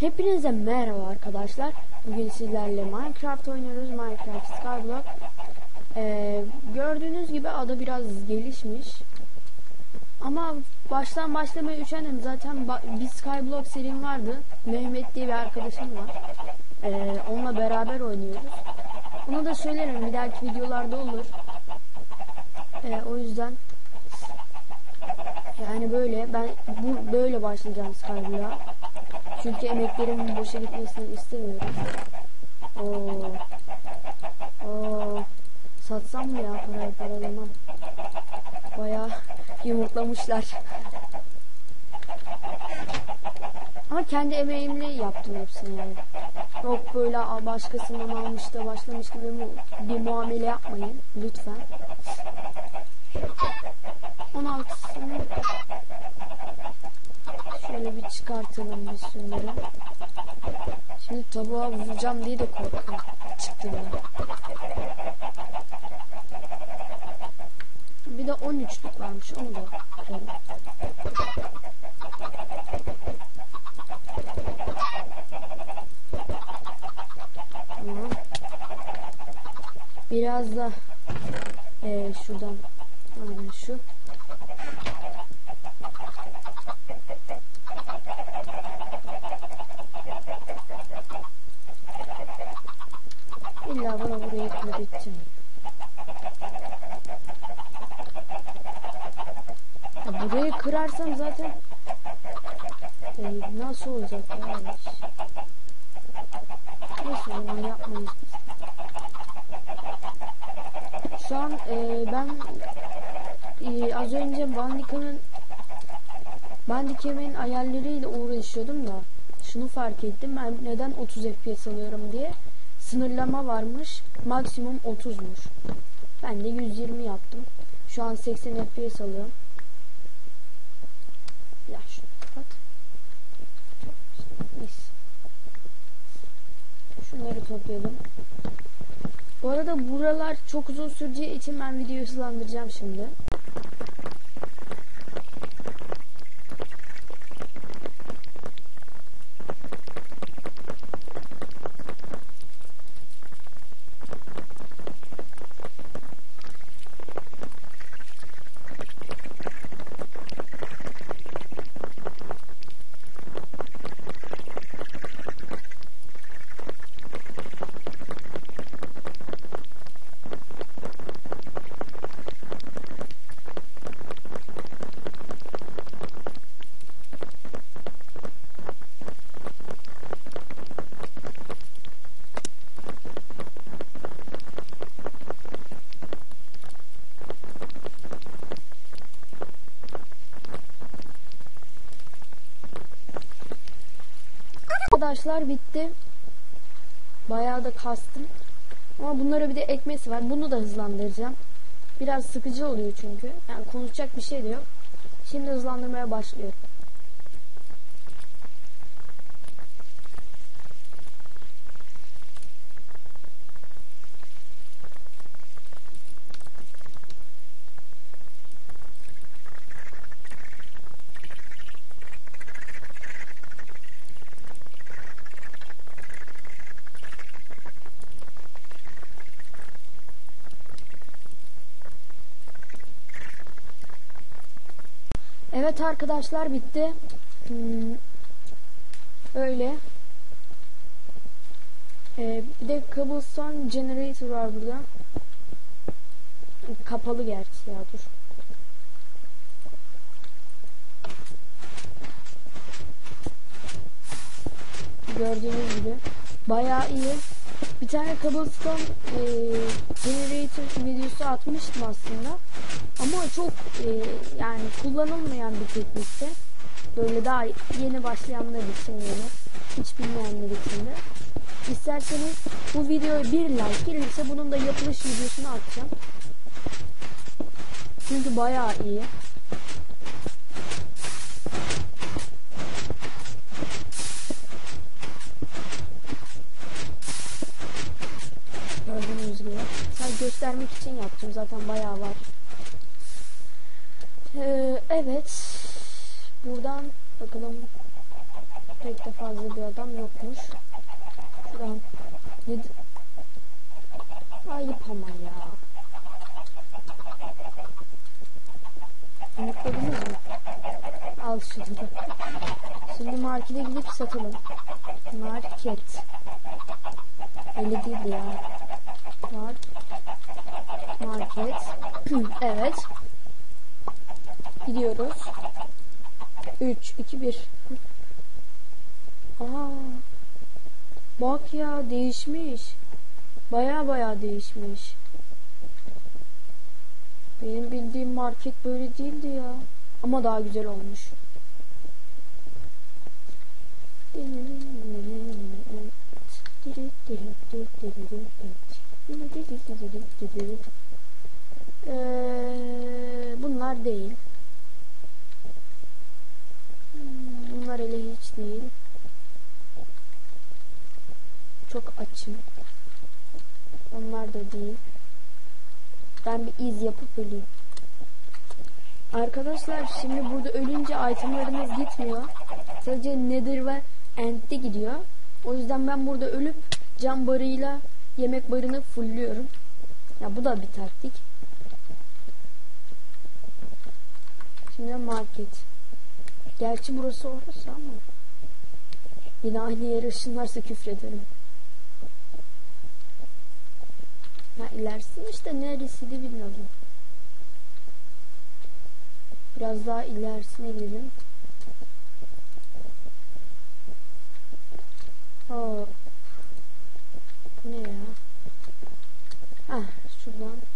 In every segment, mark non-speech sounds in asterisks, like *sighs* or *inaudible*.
Hepinize merhaba arkadaşlar. Bugün sizlerle Minecraft oynuyoruz. Minecraft Skyblock. Ee, gördüğünüz gibi ada biraz gelişmiş. Ama baştan başlamaya üşendim. Zaten bir Skyblock serim vardı. Mehmet diye bir arkadaşım var. Ee, onunla beraber oynuyoruz. Onu da söylerim. Bir dahaki videolarda olur. Ee, o yüzden yani böyle ben bu böyle başlayacağım Skyblock'a. Çünkü emeklerimin boşa gitmesini istemiyorum. Oo. Oo. Satsam mı ya parayı paralamam. Bayağı *laughs* yumurtlamışlar. Ama kendi emeğimle yaptım hepsini yani. Yok böyle "Aa, başkasından almış da başlamış gibi bir muamele yapmayın lütfen. 16'sını Şöyle bir çıkartalım bir şunları. Şimdi tabuğa vuracağım diye de korkuyorum. Çıktığında. Bir de 13'lük varmış onu da. Tamam. Biraz da e, şuradan aynen şu kırarsam zaten e, nasıl olacak ya iş? Neyse zaman yapmayız biz. Şu an e, ben e, az önce Bandicam'ın Bandicam'in ayarlarıyla uğraşıyordum da şunu fark ettim ben neden 30 FPS alıyorum diye sınırlama varmış. Maksimum 30'muş. Ben de 120 yaptım. Şu an 80 FPS alıyorum. Ya şunu kapat. Neyse. Şunları toplayalım. Bu arada buralar çok uzun süreceği için ben videoyu hızlandıracağım şimdi. Arkadaşlar bitti. Bayağı da kastım. Ama bunlara bir de ekmesi var. Bunu da hızlandıracağım. Biraz sıkıcı oluyor çünkü. Yani konuşacak bir şey de yok. Şimdi hızlandırmaya başlıyorum. Evet arkadaşlar bitti. Hmm, öyle. Ee, bir de cobblestone generator var burada. Kapalı gerçi ya dur. Gördüğünüz gibi bayağı iyi. Bir tane cobblestone e, generator videosu atmıştım aslında. Ama çok e, yani kullanılmayan bir teknikte. Böyle daha yeni başlayanlar için yani. Hiç bilmeyenler için de. İsterseniz bu videoya bir like gelirse bunun da yapılış videosunu atacağım. Çünkü bayağı iyi. Gördüğünüz gibi. Sadece göstermek için yaptım. Zaten bayağı var. Ee, evet. Buradan bakalım. Pek de fazla bir adam yokmuş. Şuradan ne Ayıp ama ya. Unutmadınız mı? Al da. Şimdi markete gidip satalım. Market. Öyle değil ya. Market. *clears throat* evet. Gidiyoruz. 3, 2, 1. Aa. Bak ya değişmiş. Baya baya değişmiş. Benim bildiğim market böyle değildi ya. Ama daha güzel olmuş. Ee, bunlar değil. Bunlar hele hiç değil. Çok açım. Onlar da değil. Ben bir iz yapıp öleyim. Arkadaşlar şimdi burada ölünce itemlarımız gitmiyor. Sadece Nether ve End'de gidiyor. O yüzden ben burada ölüp cam barıyla yemek barını fullüyorum. Ya bu da bir taktik. Şimdi market. Gerçi burası orası ama. Yine aynı yere ışınlarsa küfrederim. Ha ilerisi işte neresiydi bilmiyorum. Biraz daha ilerisine gidelim. Hop. Bu ne ya? Ah şuradan.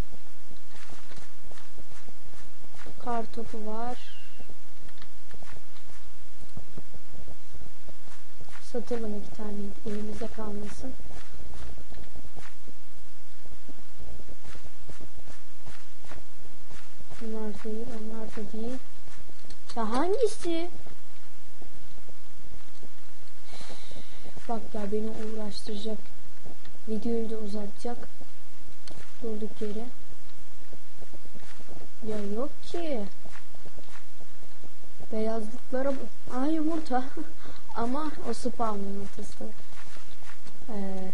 Kar topu var. Satalım iki tane elimizde kalmasın. Bunlar değil, onlar da değil. Ya hangisi? Bak ya beni uğraştıracak. Videoyu da uzatacak. Durduk yere. Ya yok ki. Beyazlıklara Aa yumurta. *laughs* Ama o spam yumurtası. Ee,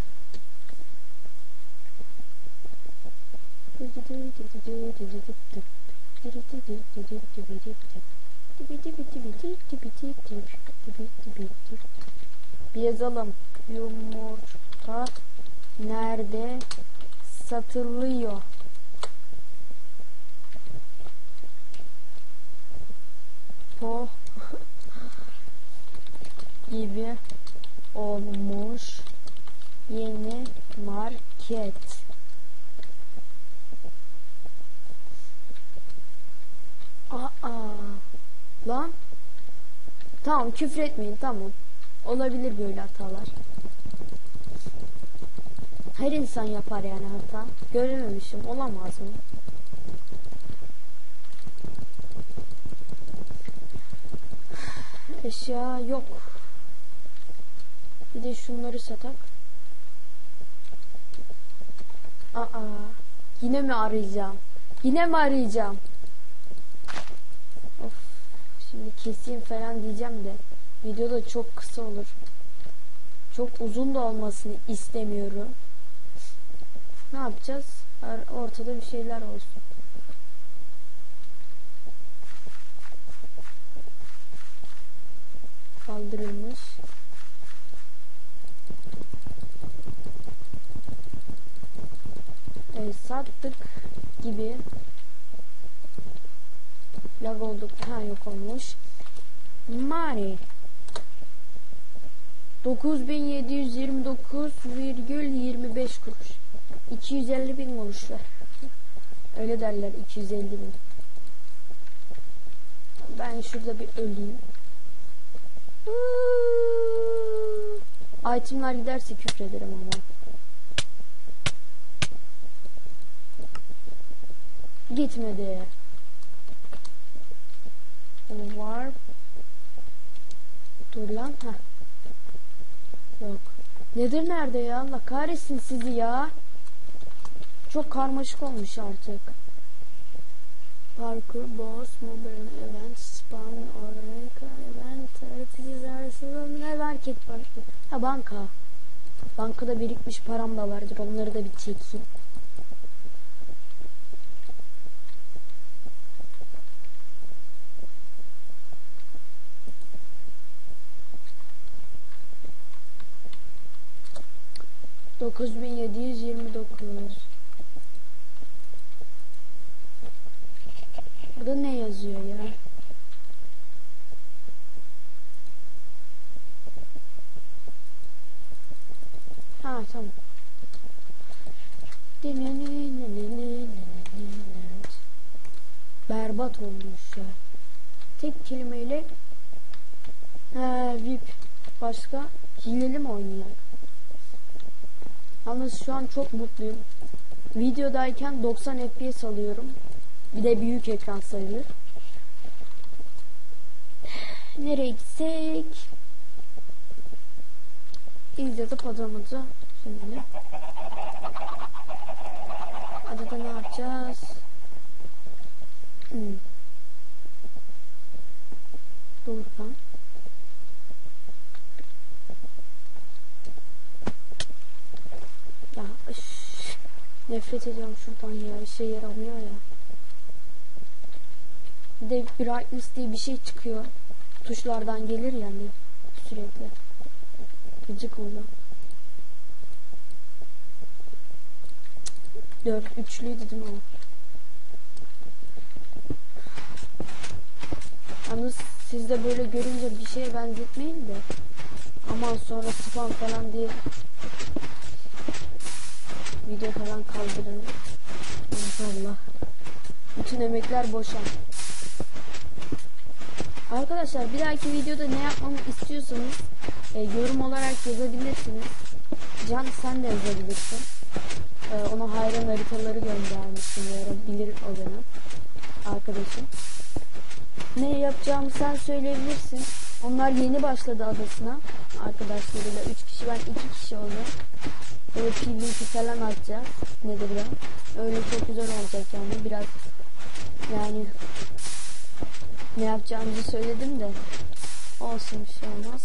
Bir yazalım. Yumurta nerede satılıyor? Po gibi olmuş yeni market. Aa, lan. Tamam küfür etmeyin tamam. Olabilir böyle hatalar. Her insan yapar yani hata. Görememişim. Olamaz mı? *sighs* Eşya yok. Bir de şunları satak. Aa, yine mi arayacağım? Yine mi arayacağım? Şimdi keseyim falan diyeceğim de video da çok kısa olur. Çok uzun da olmasını istemiyorum. Ne yapacağız? Ortada bir şeyler olsun. Kaldırılmış. Evet, sattık gibi lag olduk. Ha yok olmuş. Money 9729,25 kuruş. 250 bin kuruş ver. Öyle derler 250 bin. Ben şurada bir öleyim. Itemlar giderse küfrederim ama. Gitmedi. Var. Dur lan. Heh. Yok. Nedir nerede ya? Allah kahretsin sizi ya. Çok karmaşık olmuş artık. Parkur, boss, mobile event, spawn, orika, event, 38 arasında event, market var. Ha banka. Bankada birikmiş param da vardır. Onları da bir çekeyim. Dokuz bin yedi yüz yirmi dokuz. Burada ne yazıyor ya? Ha tamam. Berbat olmuş ya. Tek kelimeyle ha, VIP başka hileli mi oynuyor? Yalnız şu an çok mutluyum. Videodayken 90 FPS alıyorum. Bir de büyük ekran sayılır. Nereye gitsek? İzledik adamımızı. Şimdi. Adada ne yapacağız? Hmm. Buradan. Ya üş, nefret ediyorum şuradan ya. İşe yaramıyor ya. Bir de brightness diye bir şey çıkıyor. Tuşlardan gelir yani sürekli. Gıcık oldu. Dört üçlüydü değil mi o? Yalnız siz de böyle görünce bir şeye benzetmeyin de. Aman sonra spam falan diye video falan kaldırın. Allah. Bütün emekler boşa. Arkadaşlar bir dahaki videoda ne yapmamı istiyorsanız e, yorum olarak yazabilirsiniz. Can sen de yazabilirsin. E, ona hayran haritaları göndermiştim yarın bilir o dönem. Arkadaşım. Ne yapacağımı sen söyleyebilirsin. Onlar yeni başladı adasına. Arkadaşlarıyla 3 kişi ben 2 kişi oldum. Böyle PvP falan atacağız. Nedir ya? Öyle çok güzel olacak yani. Biraz yani ne yapacağımızı söyledim de olsun bir şey olmaz.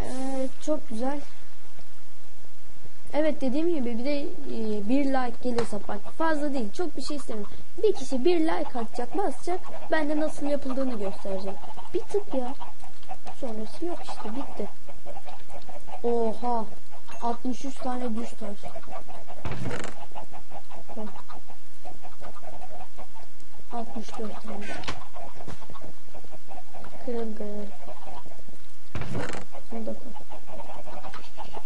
Evet çok güzel. Evet dediğim gibi bir de e, bir like gelirse bak fazla değil çok bir şey istemiyorum. Bir kişi bir like atacak basacak ben de nasıl yapıldığını gösterecek. Bir tık ya. Sonrası yok işte bitti. Oha 63 tane düz taş. Bak. 64 tane. Kırıldı. Bunu da koy.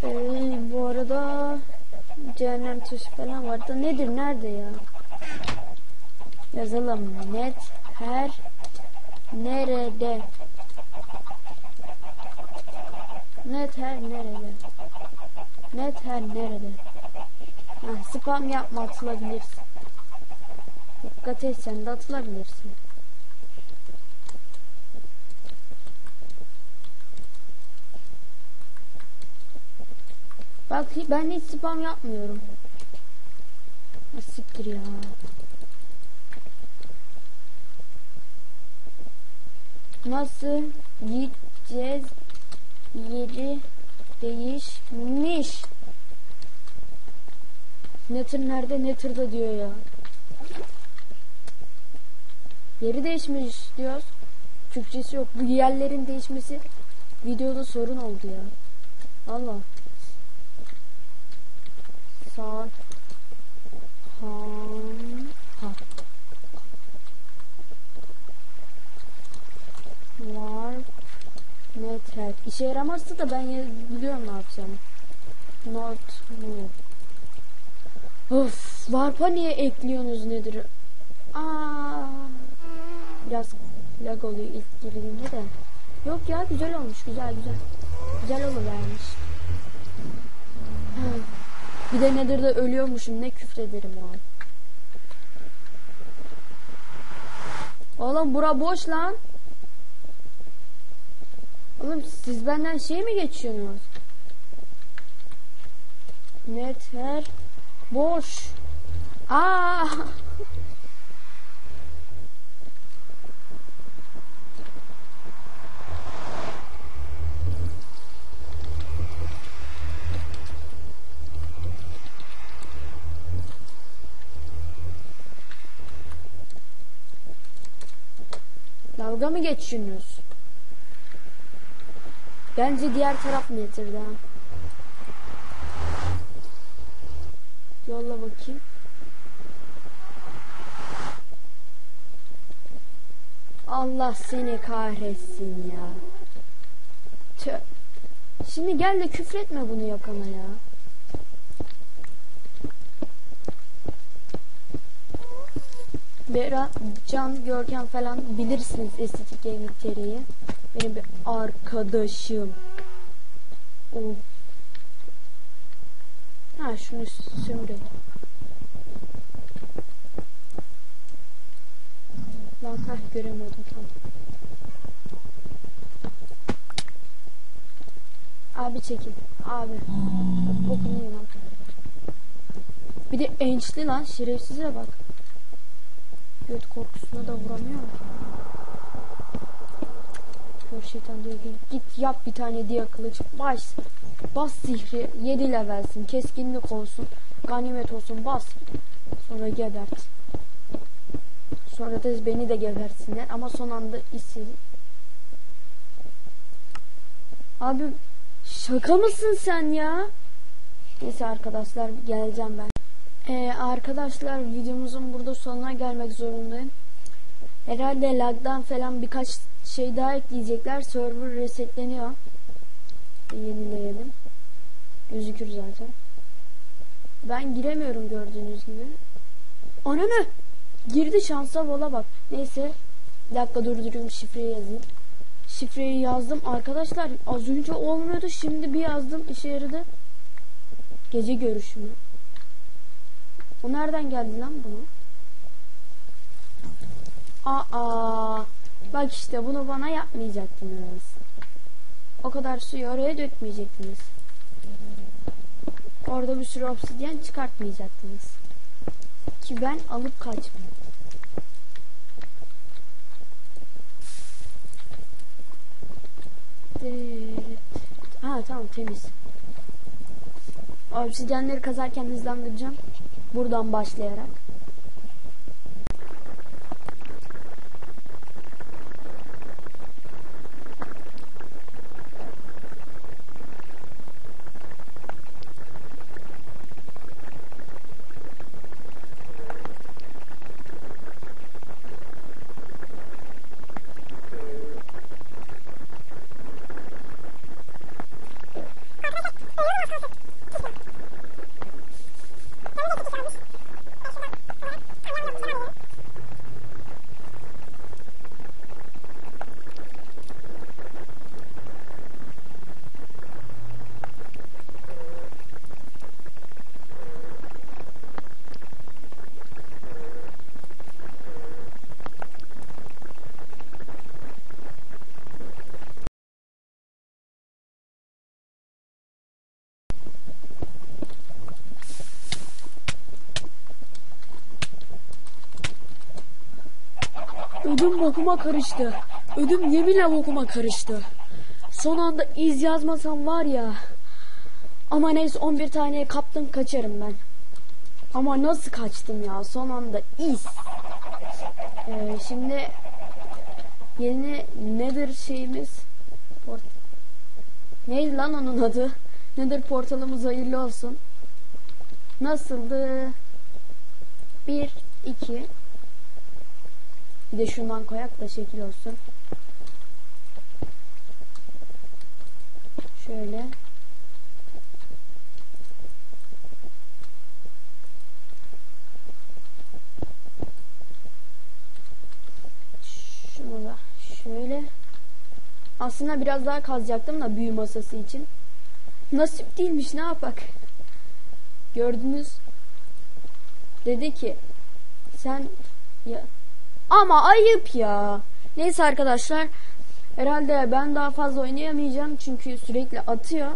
Ee, bu arada cehennem taşı falan vardı. Nedir? Nerede ya? Yazalım. Net her nerede? Net her nerede? Net her nerede? Ha, spam yapma atılabilirsin. Dikkat etsen de atılabilirsin. Bak ben hiç spam yapmıyorum. Siktir ya. Nasıl gideceğiz? Yeri değişmiş. Nether nerede? Nether'da diyor ya. Yeri değişmiş diyoruz. Türkçesi yok. Bu yerlerin değişmesi videoda sorun oldu ya. Allah. Saat Han ha. Var Neter. İşe yaramazsa da ben biliyorum ne yapacağım. Not mu? Of, Warp'a niye ekliyorsunuz nedir? Aa, biraz lag oluyor ilk girdiğinde de. Yok ya güzel olmuş, güzel güzel. Güzel oluvermiş. Ha. Bir de nedir de ölüyormuşum ne küfrederim o an. Oğlum bura boş lan. Oğlum siz benden şey mi geçiyorsunuz? Net her boş. Aa! Dalga mı geçiyorsunuz? Bence diğer taraf daha? Yolla bakayım. Allah seni kahretsin ya. Tö. Şimdi gel de küfretme bunu yakana ya. Bera, Can, Görkem falan bilirsiniz estetik gaming. Benim bir arkadaşım. O. Ha şunu sömürek. Lan heh göremiyordum tam. Abi çekil. Abi. Bokunu yemem. Bir de ençli lan şerefsize bak. Göt korkusuna da vuramıyor Kör şeytan diyor ki git yap bir tane diye kılıç bas. Bas sihri 7 levelsin keskinlik olsun ganimet olsun bas. Sonra gebert. Sonra da beni de gebersinler ama son anda işsiz. Abi şaka mısın sen ya? Neyse arkadaşlar geleceğim ben. Ee, arkadaşlar videomuzun burada sonuna gelmek zorundayım. Herhalde lagdan falan birkaç şey daha ekleyecekler. Server resetleniyor. Yenileyelim. Gözükür zaten. Ben giremiyorum gördüğünüz gibi. Ananı! Girdi şansa bola bak. Neyse. Bir dakika durdurayım şifreyi yazayım. Şifreyi yazdım. Arkadaşlar az önce olmuyordu. Şimdi bir yazdım. işe yaradı. Gece görüşümü. O nereden geldi lan bunu? Aa, bak işte bunu bana yapmayacaktınız. O kadar suyu oraya dökmeyecektiniz. Orada bir sürü obsidyen çıkartmayacaktınız. Ki ben alıp kaçmayayım. Ha tamam temiz. Obsidyenleri kazarken hızlandıracağım. Buradan başlayarak. Bokuma karıştı. Ödüm yeminle bokuma karıştı. Son anda iz yazmasam var ya. Ama neyse 11 taneye kaptım kaçarım ben. Ama nasıl kaçtım ya son anda iz. Ee, şimdi yeni nedir şeyimiz? Port Neydi lan onun adı? Nedir portalımız hayırlı olsun. Nasıldı? 1 2 bir de şundan koyak da şekil olsun. Şöyle. Şunu şöyle. Aslında biraz daha kazacaktım da büyü masası için. Nasip değilmiş ne yapak. Gördünüz. Dedi ki sen ya ama ayıp ya. Neyse arkadaşlar. Herhalde ben daha fazla oynayamayacağım. Çünkü sürekli atıyor.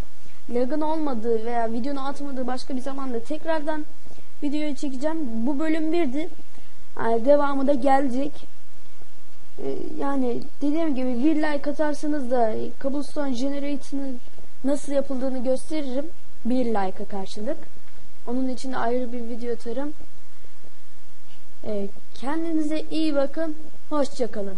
Lagın olmadığı veya videonu atmadığı başka bir zamanda tekrardan videoyu çekeceğim. Bu bölüm birdi. Yani devamı da gelecek. Ee, yani dediğim gibi bir like atarsanız da Cobblestone Generator'ın nasıl yapıldığını gösteririm. Bir like'a karşılık. Onun için de ayrı bir video atarım. Ee, kendinize iyi bakın. Hoşçakalın.